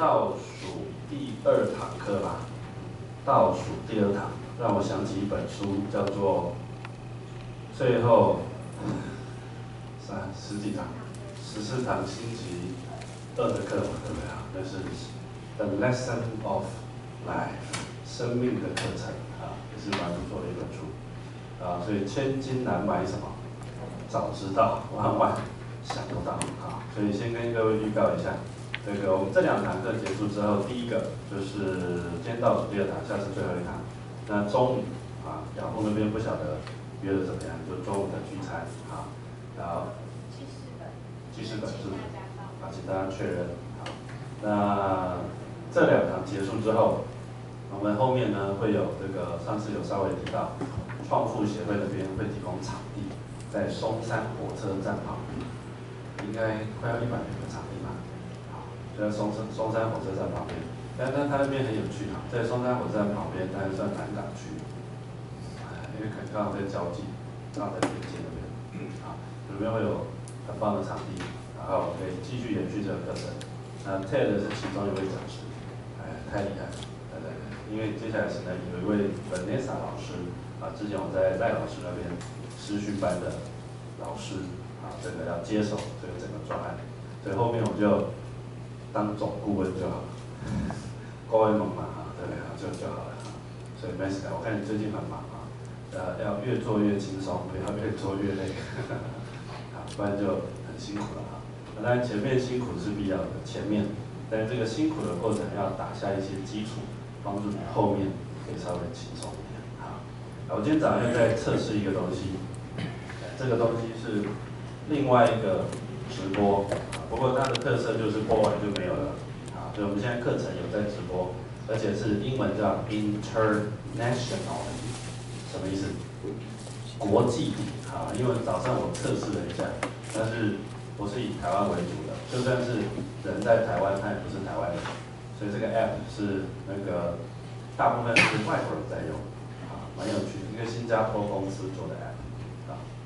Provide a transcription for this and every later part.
倒数第二堂课吧，倒数第二堂，让我想起一本书，叫做最后三十几堂，十四堂星期二的课嘛，对不对啊？那是 The Lesson of Life，生命的课程啊，也是蛮不错的一本书啊，所以千金难买什么？早知道，万万想不到啊！所以先跟各位预告一下，这个我们这两堂课结束之后，第一个就是今天倒数第二堂，下次最后一堂。那中午啊，雅虎那边不晓得约的怎么样，就中午的聚餐啊，然后记事本，记事本是啊，请大家确认好。那这两堂结束之后，我们后面呢会有这个上次有稍微提到，创富协会那边会提供场地。在松山火车站旁边，应该快要一百平的场地吧。好，就在松山松山火车站旁边。但但它那边很有趣啊，在松山火车站旁边，但是算南港区，因为可能刚好在交界，刚好在边界那边。啊，里面会有很棒的场地，然后可以继续延续这个课程。那 Ted 是其中一位讲师，哎，太厉害了，对对对。因为接下来是呢有一位 Vanessa 老师，啊，之前我在赖老师那边。师训班的老师啊，这个要接手这个整个专案，所以后面我就当总顾问就好了，高一猛嘛哈，对啊，就就好了哈。所以 m a s 我看你最近很忙啊，呃，要越做越轻松，不要越做越累，啊，不然就很辛苦了哈。当然前面辛苦是必要的，前面，但这个辛苦的过程要打下一些基础，帮助你后面可以稍微轻松一点啊。我今天早上又在测试一个东西。这个东西是另外一个直播，不过它的特色就是播完就没有了，啊，所以我们现在课程有在直播，而且是英文叫 international，什么意思？国际，啊，因为早上我测试了一下，但是不是以台湾为主的，就算是人在台湾，他也不是台湾人，所以这个 app 是那个大部分是外国人在用，啊，蛮有趣，一个新加坡公司做的 app。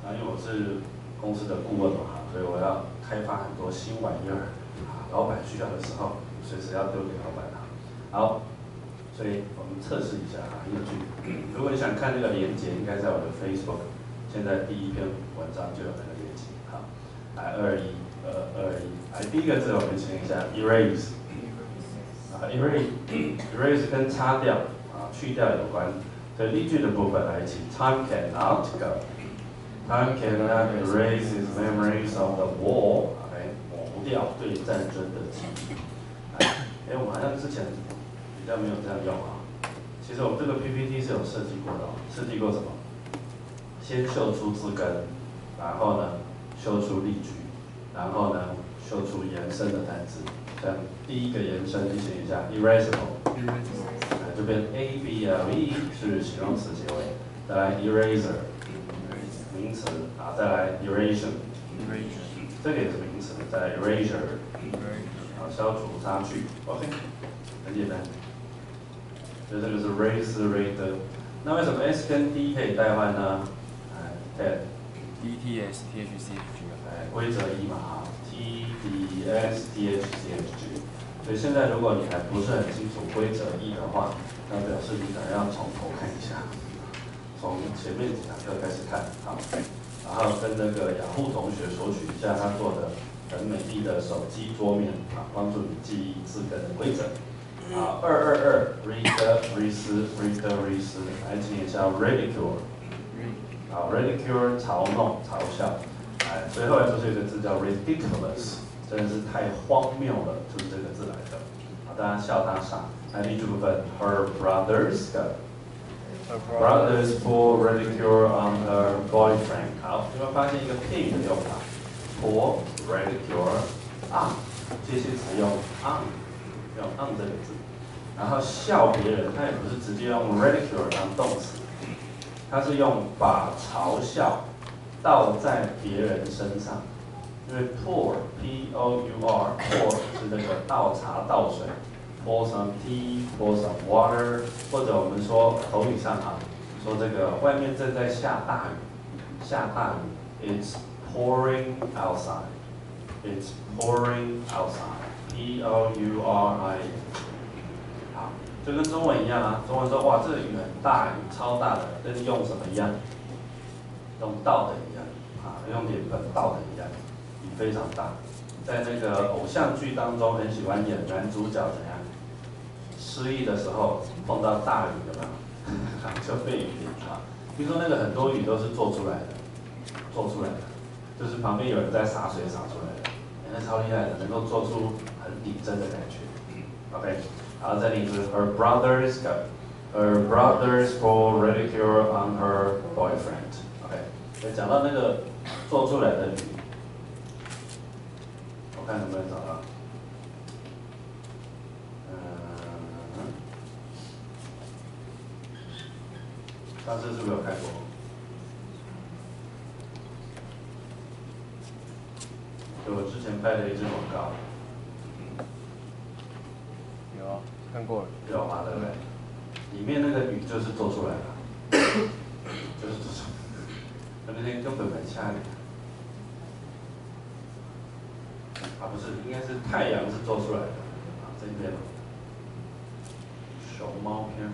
啊，因为我是公司的顾问嘛，所以我要开发很多新玩意儿，啊，老板需要的时候，随时要丢给老板啊。好，所以我们测试一下哈，有趣。如果你想看这个链接，应该在我的 Facebook，现在第一篇文章就有那个链接，好，来二一，二二一，来第一个字我们签一下，erase，啊，erase，erase 跟擦掉，啊，去掉有关，所以例句的部分来一起，time cannot go。Time cannot erase his memories of the war. OK，抹不掉对战争的记忆。哎，我们好像之前比较没有这样用啊。其实我们这个 PPT 是有设计过的，设计过什么？先秀出字根，然后呢，秀出例句，然后呢，秀出延伸的单词。像第一个延伸，进行一下 erasable，哎这边 A B L E 是形容词结尾，再来 eraser。名词啊，再来 erasure，这个也是名词，再来 erasure，啊，消除、差距，OK，很简单。所以这个是 raise rate，那为什么 S 跟 D 可以代换呢？哎，T，D T S T H C H G，哎，规则一嘛哈，T D S T H C H G，所以现在如果你还不是很清楚规则一的话，那表示你可能要从头看一下。从前面几堂课开始看，好，然后跟那个雅虎同学索取一下他做的很美丽的手机桌面，啊，帮助你记忆字根的规则。好，二二二，read, read, read, read，来记一下 ridicule，好，ridicule 嘲弄、嘲笑，哎，最后来就是一个字叫 ridiculous，真的是太荒谬了，就是这个字来的。好，大家笑他傻。来，例句部分，her brothers。Brothers pour ridicule on her boyfriend。好，有没有发现一个配语的用法？pour ridicule on，这些词用 on，用 on 这个字。然后笑别人，他也不是直接用 ridicule 当动词，他是用把嘲笑倒在别人身上。因为 pour，p o u r，pour 是那个倒茶倒水。Pour some tea, pour some water，或者我们说口语上啊，说这个外面正在下大雨，下大雨，It's pouring outside. It's pouring outside.，p o u r i n。好，就跟中文一样啊，中文说哇这雨很大，雨超大的，跟用什么一样？用倒的一样啊，用脸盆倒的一样，雨非常大。在那个偶像剧当中，很喜欢演男主角怎样？失忆的时候碰到大雨 有没有？就被雨淋啊。听说那个很多雨都是做出来的，做出来的，就是旁边有人在洒水洒出来的，那超厉害的，能够做出很顶真的感觉。OK，然后这里是 Her brothers got her brothers pour ridicule on her boyfriend。OK，所以讲到那个做出来的雨。我看能不能找到。上次是不是有看过？就我之前拍的一支广告。有啊，看过了。有嘛，对不对？里面那个雨就是做出来的，就是做出来。那天根本没下雨。啊，不是，应该是太阳是做出来的，啊，这边，熊猫片。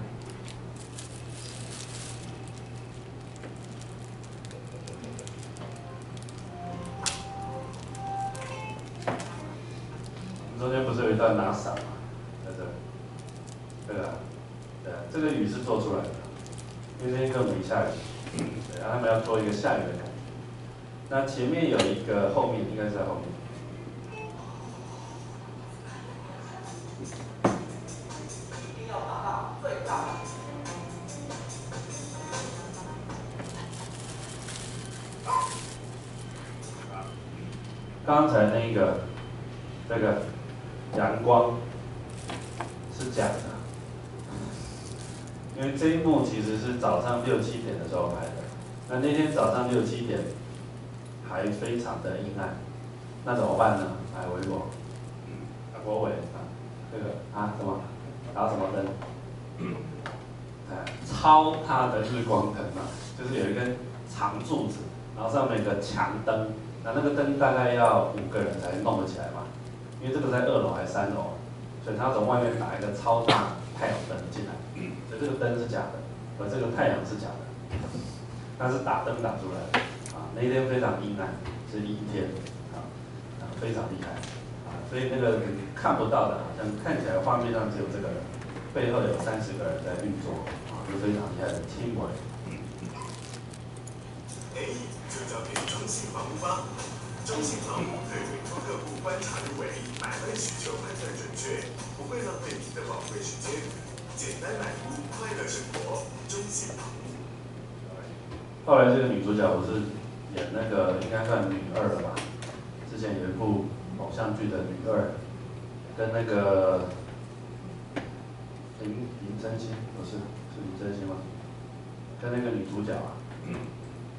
要拿伞嘛？在这，对啊，对啊，这个雨是做出来的，因为那天根本没下雨，对，然后他们要做一个下雨的感觉。那前面有一个，后因为这一幕其实是早上六七点的时候拍的。那那天早上六七点还非常的阴暗，那怎么办呢？来，微博，啊，国伟啊，这个啊什么，打什么灯？哎，超大的日光灯啊，就是有一根长柱子，然后上面有个强灯。那那个灯大概要五个人才弄得起来嘛，因为这个在二楼还是三楼，所以他从外面打一个超大太阳灯进来，这个灯是假的，而这个太阳是假的，它是打灯打出来的，啊，那一天非常阴暗，是阴天，啊，啊非常厉害，啊，所以那个看不到的，好像看起来画面上只有这个人，背后有三十个人在运作，啊，是非常厉害的 teamwork。就交给中信房屋吧。中信房屋对委托客户观察入围，买卖需求判断准确，不会浪费你的宝贵时间。简单满足，快乐生活。中信房屋。后来这个女主角不是演那个应该算女二了吧？之前有一部偶像剧的女二，跟那个林林真心不是是林真心吗？跟那个女主角啊，没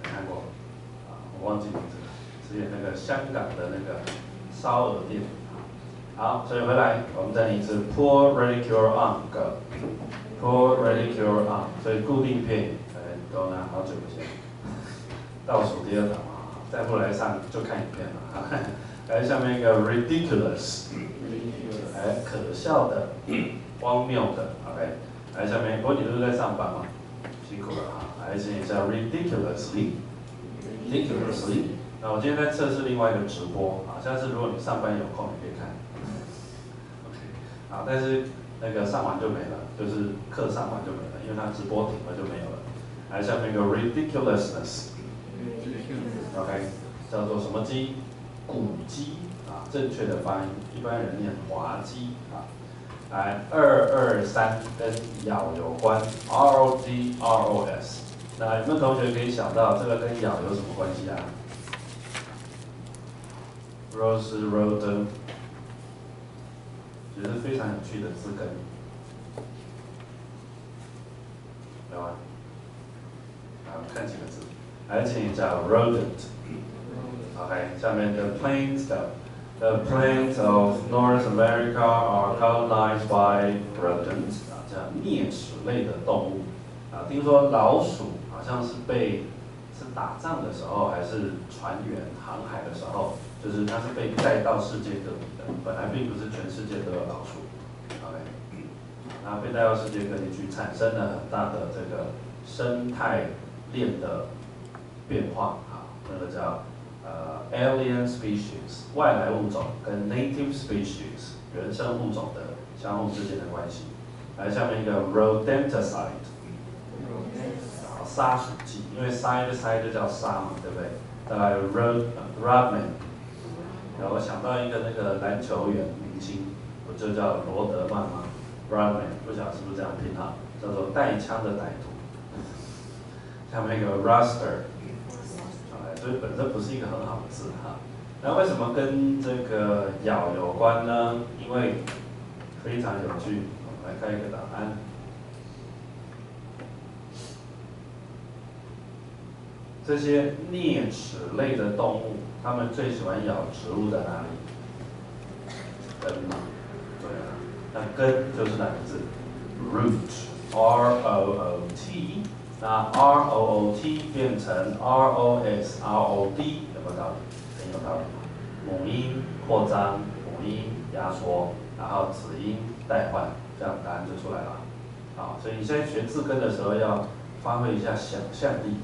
看过。我忘记名字了，是演那个香港的那个烧鹅店。好，所以回来我们再念一次，pour ridicule on go pour ridicule on，所以固定片，哎，都拿好久不见，倒数第二档嘛，再不来上就看影片了。来下面一个 ridiculous，哎，可笑的，荒谬的，OK。来下面，不过你都是在上班嘛，辛苦了啊，来先一下 ridiculously。ridiculously。那我今天在测试另外一个直播啊，下次如果你上班有空，你可以看。好，但是那个上完就没了，就是课上完就没了，因为它直播停了就没有了。来，下面一个 ridiculousness。OK，叫做什么鸡？古鸡啊，正确的发音，一般人念滑稽啊。来，二二三跟咬有关，R O D R O S。那有没有同学可以想到这个跟咬有什么关系啊？Rose rodent，觉得非常有趣的字根，有吗？好，看几个字，来，请叫 rodent。OK，下面 the plains the plains of North America are colonized by rodents，啊，叫啮齿类的动物。啊，听说老鼠。好像是被是打仗的时候，还是船员航海的时候，就是它是被带到世界各地的，本来并不是全世界都有老鼠，OK，然后被带到世界各地去，产生了很大的这个生态链的变化，啊，那个叫呃 alien species 外来物种跟 native species 原生物种的相互之间的关系。来下面一个 rodenticide，杀鼠剂，因为 side side 就叫杀嘛，对不对？再来 road rodman，我想到一个那个篮球员明星，不就叫罗德曼吗？rodman，不晓得是不是这样拼哈？叫做带枪的歹徒。下面一个 ruster，哎，所以本身不是一个很好的字哈。那为什么跟这个咬有关呢？因为非常有趣。我们来看一个答案。这些啮齿类的动物，它们最喜欢咬植物在哪里？根嘛，对啊。那根就是哪个字？root，r o o t。那 r o o t 变成 r o s r o d，有没有道理？很有道理。母音扩张，母音压缩，然后子音代换。这样答案就出来了，好，所以你现在学字根的时候要发挥一下想象力，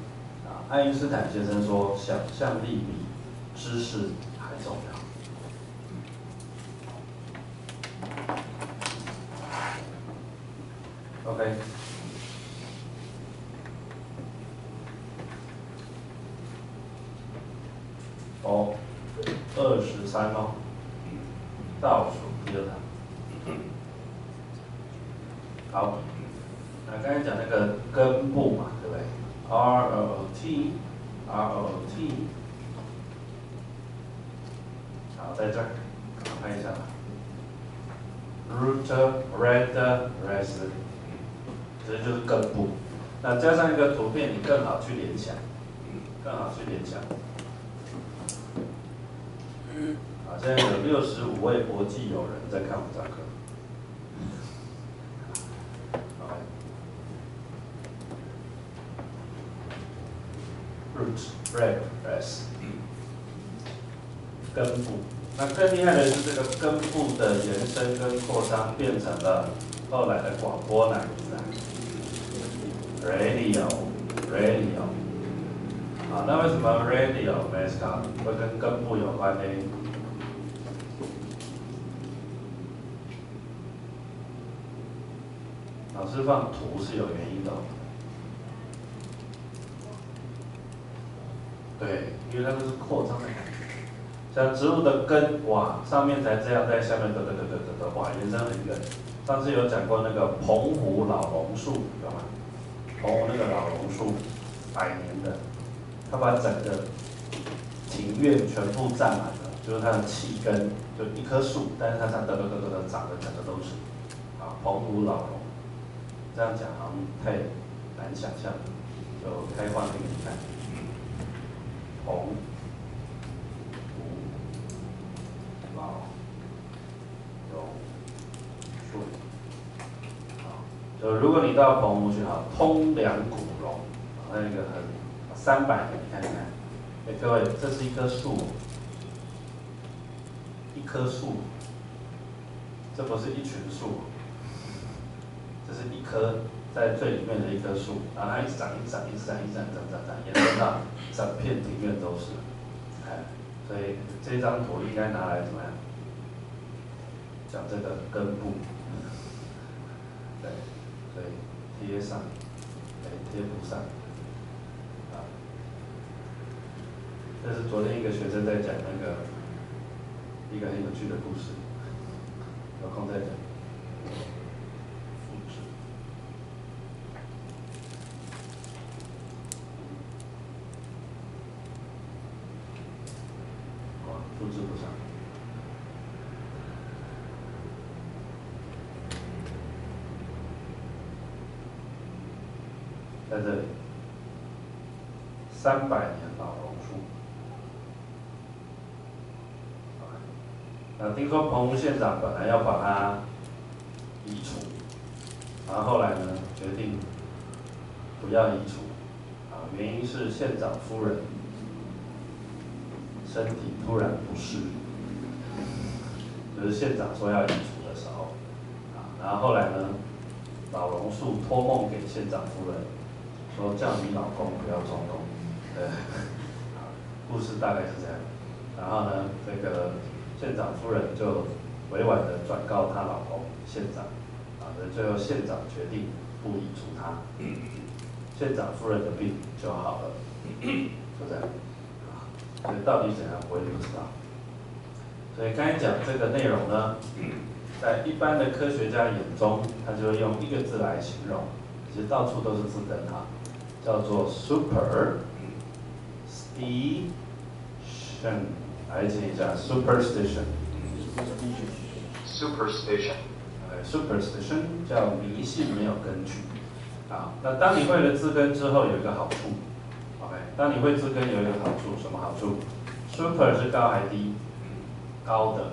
啊，爱因斯坦先生说，想象力比知识还重要。OK，哦，二十三哦，倒数第二堂。好，那刚才讲那个根部嘛，对不对？R O T，R O T，好，在这儿，看一下，root red rest，这就是根部。那加上一个图片，你更好去联想，更好去联想。好，现在有六十五位国际友人在看我们这课。Root, rest，根部。那更厉害的是，这个根部的延伸跟扩张变成了后来的广播呢？Radio, radio。好，那为什么 radio mascot 会跟根部有关呢？老师放图是有原因的。对，因为它都是扩张的感觉，像植物的根，哇，上面才这样，在下面得得得得得得，哇，延伸很远。上次有讲过那个澎湖老榕树，知道吗？澎湖那个老榕树，百年的，它把整个庭院全部占满了，就是它的气根，就一棵树，但是它上得得得得得长的整个都是，啊，澎湖老榕，这样讲好像太难想象，就开画给你看。澎湖老榕树，好，就如果你到澎湖去，哈，通梁古榕，那个很三百年，你看看，哎，各位，这是一棵树，一棵树，这不是一群树，这是一棵。在最里面的一棵树，然后它一直长，一直长，一直长，一直长，长长长，延伸到整片庭院都是，哎，所以这张图应该拿来怎么样？讲这个根部，对贴上，对，贴补上，啊，这是昨天一个学生在讲那个一个很有趣的故事，有空再讲。在这里，三百年老榕树。那听说彭湖县长本来要把它移除，然后后来呢，决定不要移除，啊，原因是县长夫人身体突然不适，就是县长说要移除的时候，啊，然后后来呢，老榕树托梦给县长夫人，说叫你老公不要中风，呃，故事大概是这样，然后呢，这个县长夫人就委婉的转告她老公县长，啊，最后县长决定不移除她，县长夫人的病就好了，就这样。所以到底怎样，我也不知道。所以刚才讲这个内容呢，在一般的科学家眼中，他就会用一个字来形容，其实到处都是字根哈，叫做 superstition。来记一下 superstition。superstition。呃，superstition 叫迷信，没有根据。啊，那当你会了字根之后，有一个好处。OK，当你会字根有一个好处，什么好处？Super 是高还低？高的。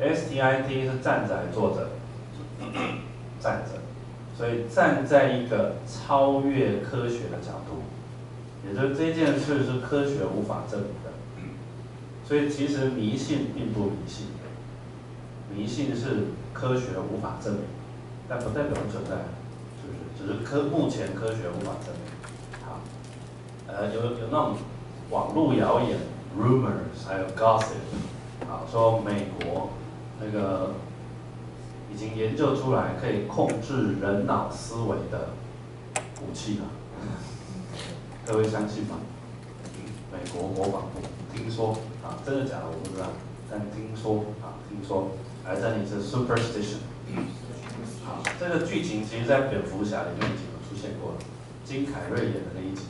S T I T 是站着还坐着？站着。所以站在一个超越科学的角度，也就是这件事是科学无法证明的。所以其实迷信并不迷信，迷信是科学无法证明，但不代表不存在，是不是？只是科目前科学无法证明。好呃，有有那种网络谣言，rumors，还有 gossip，啊，说美国那个已经研究出来可以控制人脑思维的武器了，各位相信吗？美国国防部听说啊，真的假的我不知道，但听说啊，听说，来这里是 superstition，好，这个剧情其实在蝙蝠侠里面已经有出现过了，金凯瑞演的那一集。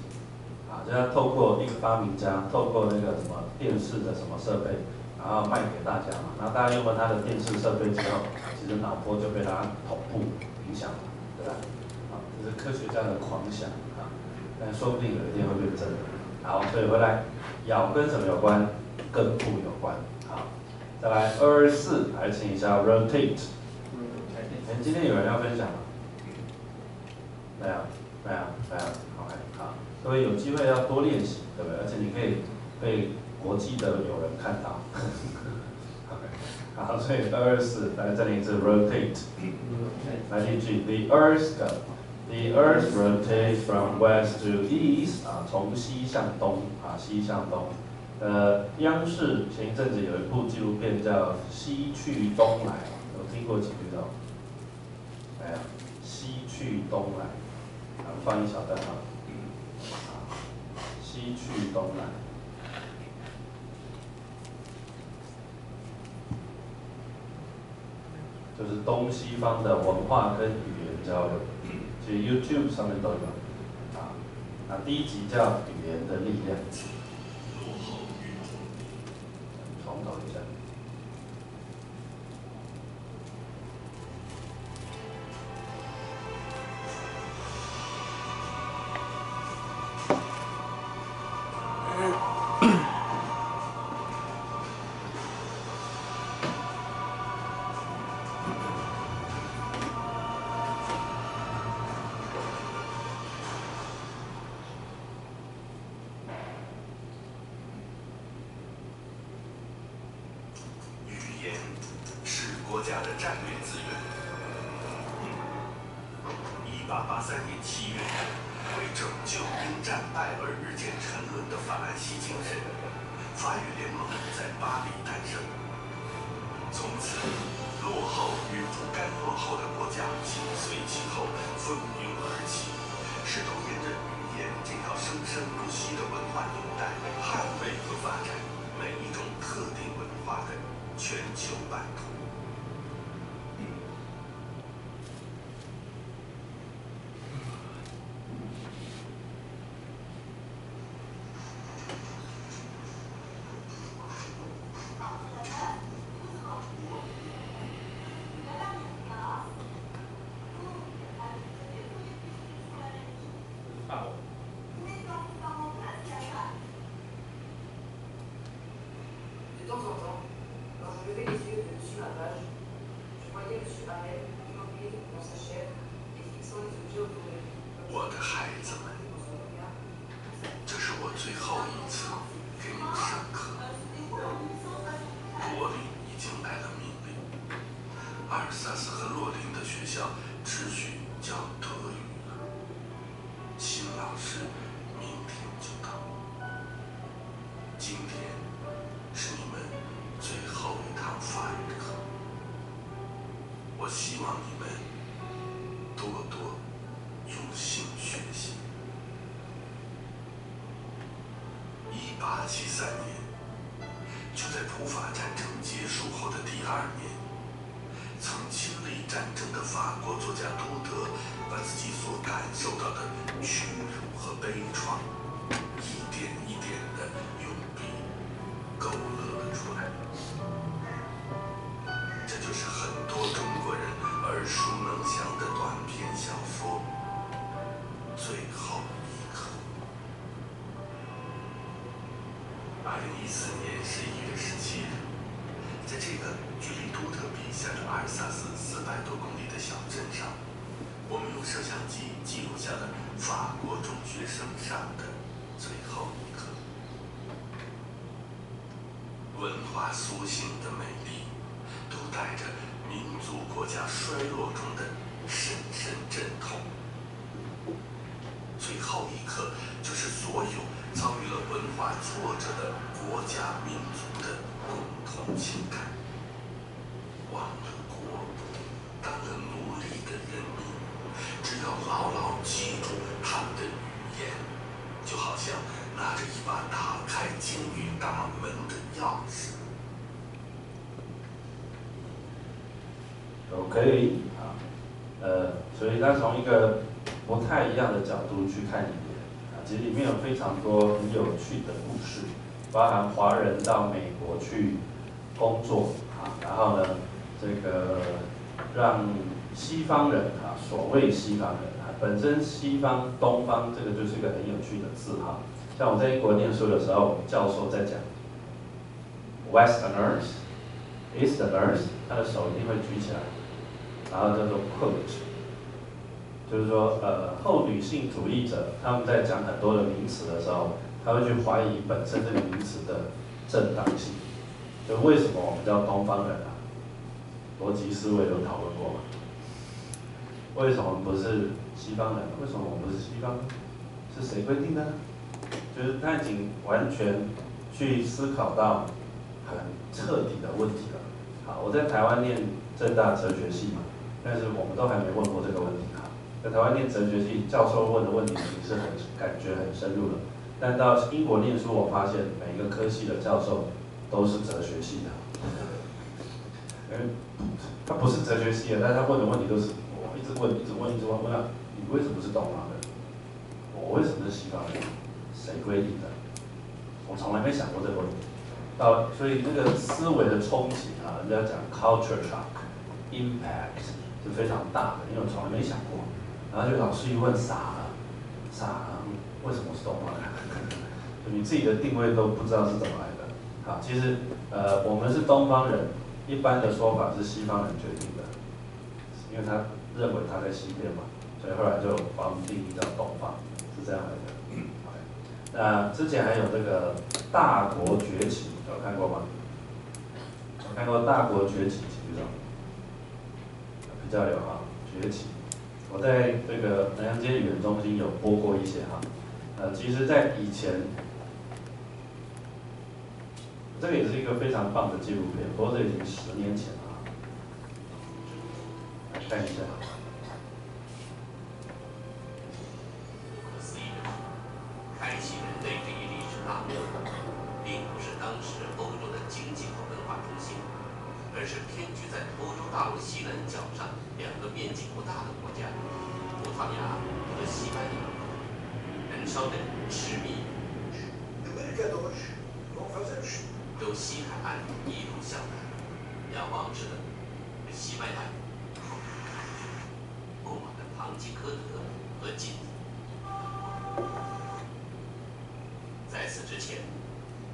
啊，就要透过一个发明家，透过那个什么电视的什么设备，然后卖给大家嘛。然后大家用了他的电视设备之后，其实脑波就被他同步影响了，对吧？啊，这是科学家的狂想啊，但说不定有一天会变真的。好，所以回来，爻跟什么有关？跟土有关。好，再来二十四，来请一下 rotate。哎，今天有人要分享吗？没有，没有，没有。OK，好。所以有机会要多练习，对不对？而且你可以被国际的有人看到。好，所以二四来这里是 rotate，来第一句，the earth the earth rotates from west to east，啊，从西向东，啊，西向东。呃，央视前一阵子有一部纪录片叫《西去东来》，有听过几句的？没有，西去东来，啊，放一小段啊。西去东来，就是东西方的文化跟语言交流，其实 YouTube 上面都有。啊，那第一集叫语言的力量。八八三年七月，为拯救因战败而日渐沉沦的法兰西精神，法语联盟在巴黎诞生。从此，落后与不甘落后的国家紧随其后，蜂拥而起，试图沿着语言这条生生不息的文化纽带，捍卫和发展每一种特定文化的全球版图。洛林已经来了命令，阿尔萨斯和洛林的学校只许教德语了，新老师。文化苏醒的美丽，都带着民族国家衰落中的深深阵痛。最后一刻，就是所有遭遇了文化挫折的国家民族的共同情感。忘了国，当了奴隶的人民，只要牢牢记住他们的语言，就好像拿着一把大开监狱大门的钥匙。OK，啊，呃，所以他从一个不太一样的角度去看里面，啊，其实里面有非常多很有趣的故事，包含华人到美国去工作啊，然后呢，这个让西方人啊，所谓西方人啊，本身西方、东方这个就是一个很有趣的字哈。像我在英国念书的时候，教授在讲 Westerners、Easterners，他的手一定会举起来。然后叫做 p u l t 就是说，呃，后女性主义者他们在讲很多的名词的时候，他会去怀疑本身这个名词的正当性。就为什么我们叫东方人啊？逻辑思维有讨论过吗？为什么不是西方人？为什么我们不是西方？是谁规定的？就是他已经完全去思考到很彻底的问题了。好，我在台湾念正大哲学系嘛。但是我们都还没问过这个问题哈。在台湾念哲学系，教授问的问题已经是很感觉很深入的。但到英国念书，我发现每一个科系的教授都是哲学系的。因为他不是哲学系的，但是他问的问题都是我一直问，一直问，一直问，问到你为什么是东方人？我为什么是西方人？谁规定的？我从来没想过这个问题。到所以那个思维的冲击啊，人家讲 culture shock impact。是非常大的，因为我从来没想过，然后就老师一问傻了，傻了，为什么是东方人？就 你自己的定位都不知道是怎么来的。好，其实呃我们是东方人，一般的说法是西方人决定的，因为他认为他在西边嘛，所以后来就把我们定义叫东方，是这样来的。那之前还有这个大国崛起，有看过吗？有看过大国崛起，记不记得？比较有哈崛起，我在这个南阳街语言中心有播过一些哈，呃，其实，在以前，这个也是一个非常棒的纪录片，不过这已经十年前了，看一下。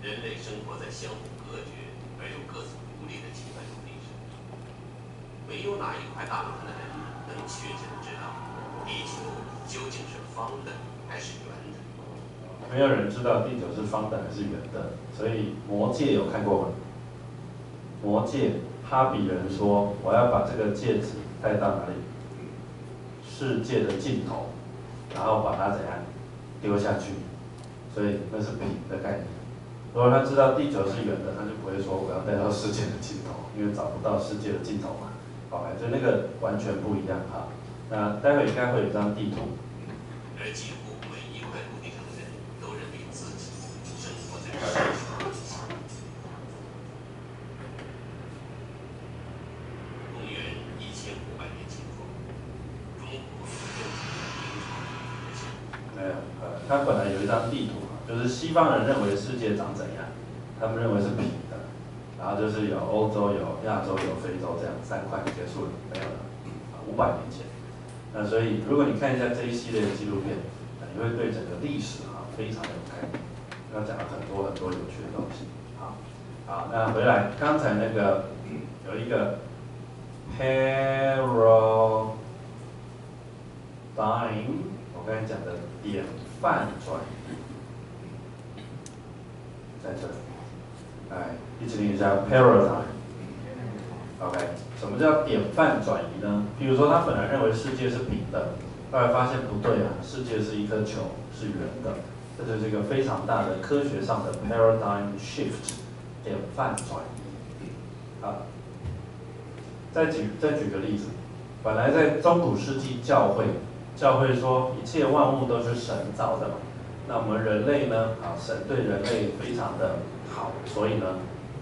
人类生活在相互隔绝而又各自独立的几万种历史。没有哪一块大陆上的人能确切的知道地球究竟是方的还是圆的。没有人知道地球是方的还是圆的，所以魔戒有看过吗？魔戒，哈比人说我要把这个戒指带到哪里？世界的尽头，然后把它怎样丢下去，所以那是平的概念。如果他知道地球是圆的，他就不会说我要带到世界的尽头，因为找不到世界的尽头嘛。好，所以那个完全不一样哈。那待会应该会有张地图。西方人认为世界长怎样，他们认为是平的，然后就是有欧洲、有亚洲、有非洲这样三块结束了，没有了，啊，五百年前。那所以如果你看一下这一系列的纪录片，你会对整个历史啊非常有概念，要讲了很多很多有趣的东西。好，好，那回来刚才那个有一个 paradigm，我刚才讲的典范转移，在这里，来一起念一下 paradigm。OK，什么叫典范转移呢？比如说他本来认为世界是平的，后来发现不对啊，世界是一颗球，是圆的，这就是一个非常大的科学上的 paradigm shift，典范转移。啊，再举再举个例子，本来在中古世纪教会，教会说一切万物都是神造的嘛，那我们人类呢？啊，神对人类非常的好，所以呢，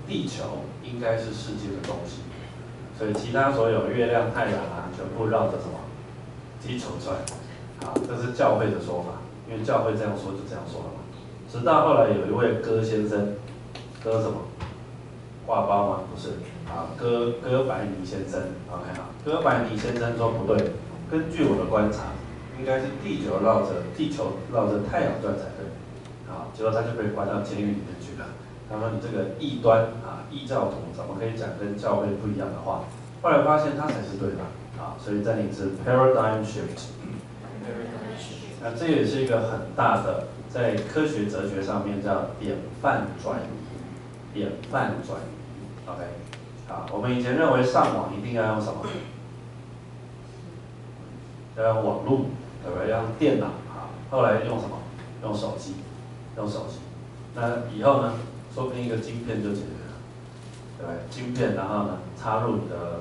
地球应该是世界的中心。所以其他所有月亮、太阳啊，全部绕着什么地球转，啊，这是教会的说法，因为教会这样说就这样说了嘛。直到后来有一位哥先生，哥什么？挂包吗？不是，啊，哥哥白尼先生，OK 啊，哥白尼先生说不对，根据我的观察，应该是地球绕着地球绕着太阳转才对，啊，结果他就被关到监狱里面去了。他说：“你这个异端啊，异教徒怎么可以讲跟教会不一样的话？”后来发现他才是对的啊，所以这里是 paradigm shift。那这也是一个很大的在科学哲学上面叫典范转移，典范转移。OK，啊，我们以前认为上网一定要用什么？要用网络，对不对？要用电脑啊。后来用什么？用手机，用手机。那以后呢？说不定一个晶片就解决了，对不对？晶片，然后呢，插入你的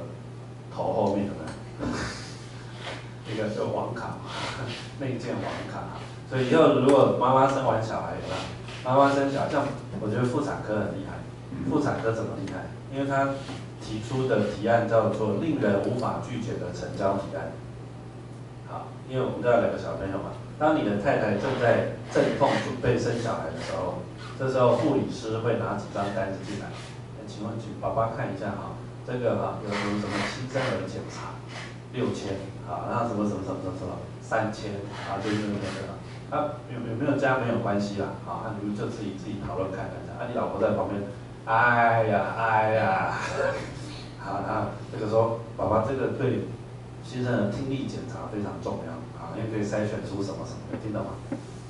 头后面，有没有？一个就网卡嘛，内建网卡。所以以后如果妈妈生完小孩，有没有？妈妈生小孩，像我觉得妇产科很厉害。妇产科怎么厉害？因为他提出的提案叫做令人无法拒绝的成交提案。好，因为我们都要两个小朋友嘛。当你的太太正在阵痛准备生小孩的时候。这时候护理师会拿几张单子进来，那请问请爸爸看一下哈，这个哈有有什么新生儿检查，六千，啊，然后什么什么什么什么什么三千，啊就是那个，啊有有没有加没有关系啦，好，那你们就自己自己讨论看看，啊你老婆在旁边，哎呀哎呀，好，那这个时候爸爸这个对新生儿听力检查非常重要，啊因为可以筛选出什么什么，听到吗？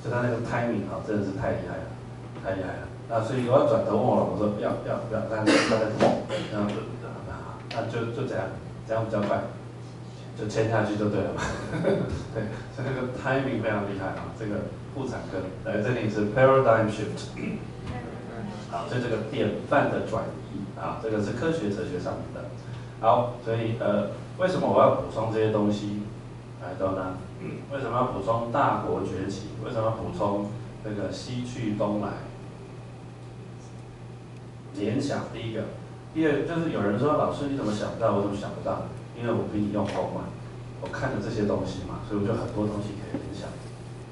就他那个 timing 啊真的是太厉害了。太厉害了，那所以我要转头问我老婆说要要不要，但是他在痛，然后就那就就这样，这样比较快，就签下去就对了嘛。对，所以这个 timing 非常厉害啊，这个妇产科来这里是 paradigm shift，好，所以这个典范的转移啊，这个是科学哲学上面的。好，所以呃，为什么我要补充这些东西来的呢？为什么要补充大国崛起？为什么要补充这个西去东来？联想第一个，第二就是有人说老师你怎么想到，我怎么想不到？因为我比你用功嘛，我看了这些东西嘛，所以我就很多东西可以联想。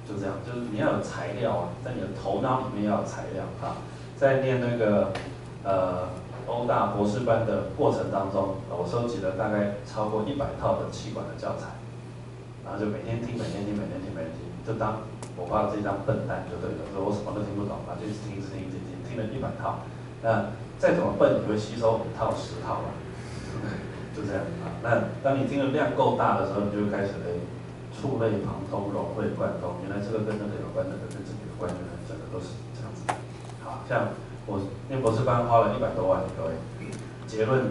就这样，就是你要有材料啊，在你的头脑里面要有材料啊。在念那个呃欧大博士班的过程当中，我收集了大概超过一百套的气管的教材，然后就每天听，每天听，每天听，每天听，就当我爸这张笨蛋就对了，说我什么都听不懂，啊，就听，一直听，一直听，听了一百套。那再怎么笨，你会吸收五套十套吧？就这样啊。那当你听的量够大的时候，你就开始诶，触类旁通，融会贯通。原来这个跟那个有关，那个跟这个有关，原来整个都是这样子。好像我念博士班花了一百多万，各位，结论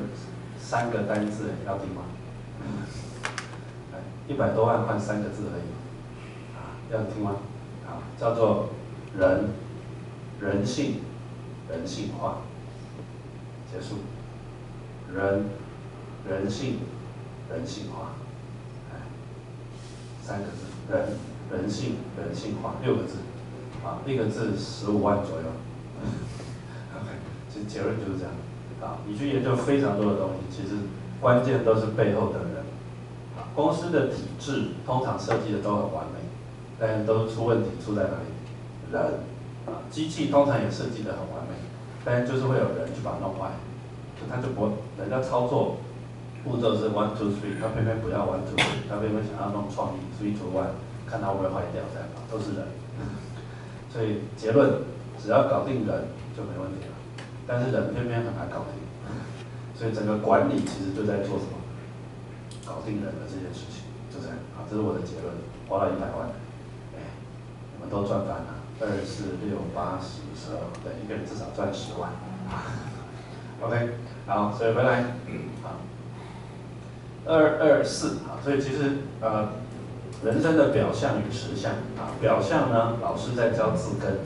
三个单字，要听吗？一百多万换三个字而已，啊，要听吗？啊，叫做人，人性，人性化，结束。人，人性，人性化，哎，三个字，人，人性，人性化，六个字，啊，一个字十五万左右。结论就是这样。啊，你去研究非常多的东西，其实关键都是背后的人。啊，公司的体制通常设计的都很完美，但是都出问题出在哪里？人。啊，机器通常也设计的很完美，但是就是会有人去把它弄坏。就他就不，人家操作步骤是 one two three，他偏偏不要 one two three，他偏偏想要弄创意 three two one，看他会不会坏掉再搞，都是人。所以结论，只要搞定人就没问题了。但是人偏偏很难搞定，所以整个管理其实就在做什么？搞定人的这件事情，就这样。啊，这是我的结论，花了一百万，哎，我们都赚翻了，二四六八十十二，对，一个人至少赚十万。OK。好，所以回来，好，二二四，好，所以其实呃，人生的表象与实相，啊，表象呢，老师在教字根，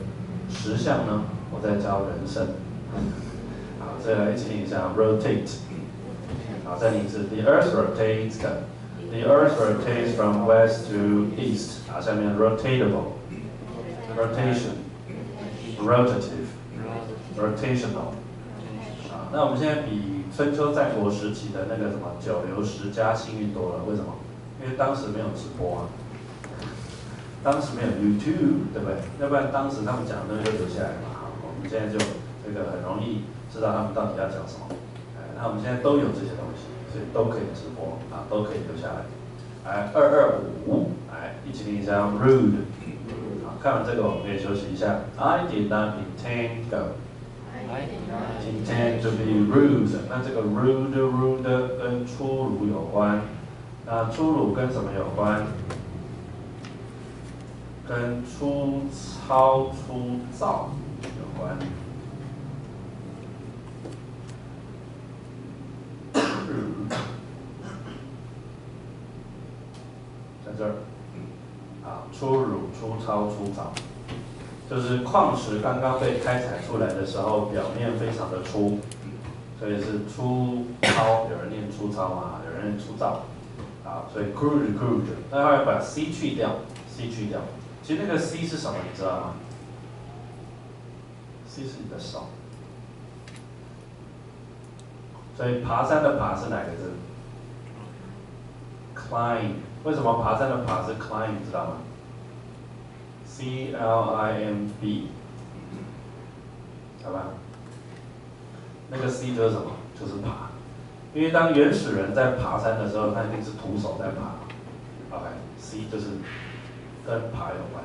实相呢，我在教人生，好，再来一起念一下，rotate，好，再念一次，the earth rotates，the earth rotates from west to east，啊，下面 rotatable，rotation，rotative，rotational。那我们现在比春秋战国时期的那个什么九流十家幸运多了，为什么？因为当时没有直播啊，当时没有 YouTube，对不对？要不然当时他们讲的就留下来嘛。好，我们现在就这个很容易知道他们到底要讲什么。哎，那我们现在都有这些东西，所以都可以直播啊，都可以留下来。来，二二五，来一起念一下 rude。好，看完这个我们可以休息一下。I did not intend go。Intend to be rude，那这个 rude rude 跟粗鲁有关，那粗鲁跟什么有关？跟粗糙粗糙有关。这儿，啊，粗鲁粗糙粗糙。就是矿石刚刚被开采出来的时候，表面非常的粗，所以是粗糙，有人念粗糙嘛，有人念粗糙，啊，所以 crude crude，那要把 c 去掉，c 去掉，其实那个 c 是什么，你知道吗？c 是你的手，所以爬山的爬是哪个字？climb，为什么爬山的爬是 climb，知道吗？C L I M B，好吧？那个 C 就是什么？就是爬。因为当原始人在爬山的时候，他一定是徒手在爬。OK，C 就是跟爬有关。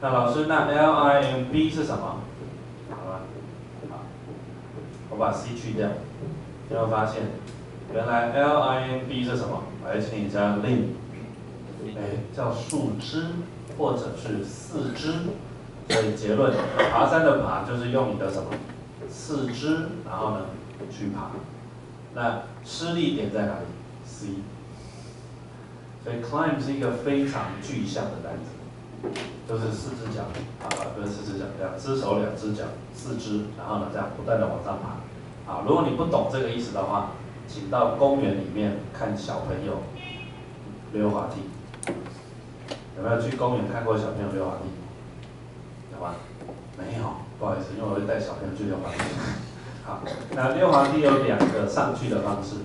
那老师，那 L I M B 是什么？好吧？好，我把 C 去掉，你会发现？原来 L I M B 是什么？来，请你加 limb，哎，叫树枝。或者是四肢，所以结论，爬山的爬就是用你的什么四肢，然后呢去爬，那施力点在哪里？C，所以 climb 是一个非常具象的单词，就是四只脚，啊，不是四只脚，两只手两只脚，四肢，然后呢这样不断的往上爬，啊，如果你不懂这个意思的话，请到公园里面看小朋友溜滑梯。有没有去公园看过小朋友溜滑梯？有吗？没有，不好意思，因为我会带小朋友去溜滑梯。好，那溜滑梯有两个上去的方式，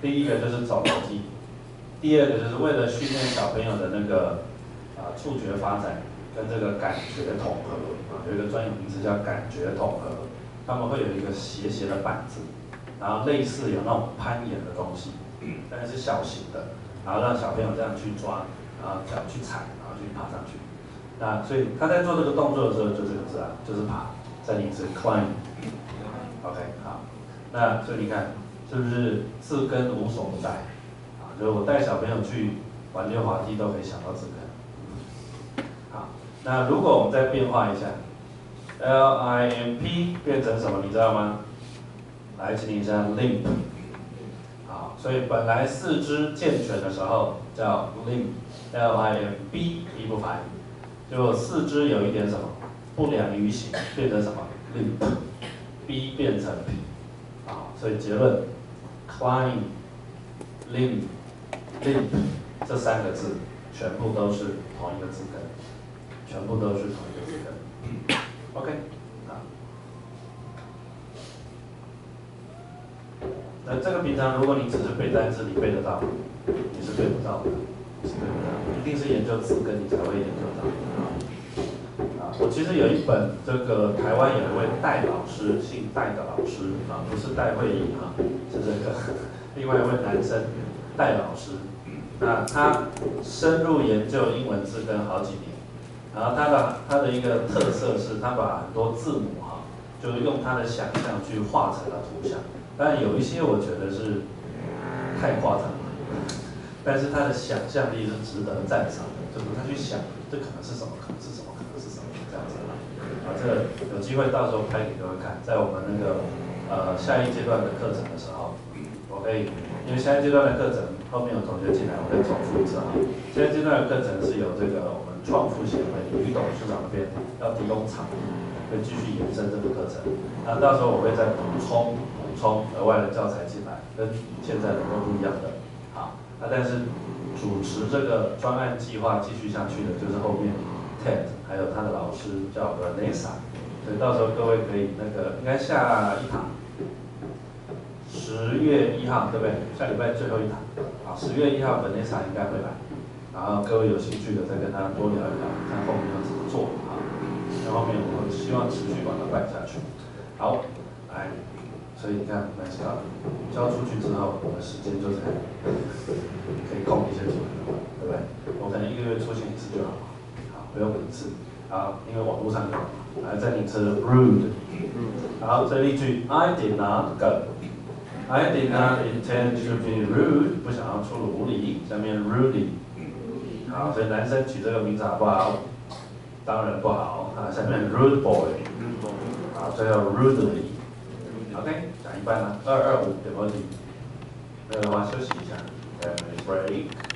第一个就是走楼梯，第二个就是为了训练小朋友的那个啊触觉发展跟这个感觉统合啊，有一个专有名词叫感觉统合，他们会有一个斜斜的板子，然后类似有那种攀岩的东西，但是小型的，然后让小朋友这样去抓。然后脚去踩，然后去爬上去。那所以他在做这个动作的时候，就这个字啊，就是爬。再念一次，climb。OK，好。那所以你看，是不是字根无所不在？啊，就是我带小朋友去玩溜滑梯，都可以想到字根。好，那如果我们再变化一下，L I M P 变成什么？你知道吗？来，请你一下 limp。好，所以本来四肢健全的时候叫 limb，L I M B 一不发音，结果四肢有一点什么不良于行，变成什么？Limp，b 变成 P，啊，所以结论，climb、limp、limp 这三个字全部都是同一个字根，全部都是同一个字根，OK。这个平常如果你只是背单词，你背得到？你是背不到的，是背不到，一定是研究词根你才会研究到。啊，我其实有一本这个台湾有一位戴老师，姓戴的老师啊，不是戴慧仪哈，是这个 另外一位男生戴老师。那他深入研究英文字根好几年，然后他的他的一个特色是他把很多字母哈，就是用他的想象去画成了图像。但有一些我觉得是太夸张了，但是他的想象力是值得赞赏的，就是他去想这可能是什么，可能是什么，可能是什么这样子啊。啊，这有机会到时候拍给各位看，在我们那个呃下一阶段的课程的时候，我可以，因为下一阶段的课程后面有同学进来，我会重复一次啊。下一阶段的课程是由这个创富协会吕董事长那边要提供场地，会继续延伸这个课程，那到时候我会再补充补。充额外的教材进来，跟现在的都不一样的。好，那但是主持这个专案计划继续下去的，就是后面 Ted 还有他的老师叫 Vanessa，所以到时候各位可以那个应该下一堂，十月一号对不对？下礼拜最后一堂，好，十月一号 Vanessa 应该会来，然后各位有兴趣的再跟他多聊一聊，看后面要怎么做啊。那后面我们希望持续把它办下去。好，来。所以你看，蛮巧的，交出去之后，我们时间就是可以空一些出来，对不对？我可能一个月出现一次就好，好，不用一次，好，因为网络上有。来，再一次 rude，好，这例句，I did not go，I did not intend to be rude，不想要出无礼，下面 rudy，好，所以男生取这个名字好不好？当然不好，啊，下面 rude boy，啊，最后 rudely。OK，讲一半了，二二五有没有题？没有的话休息一下，呃，break。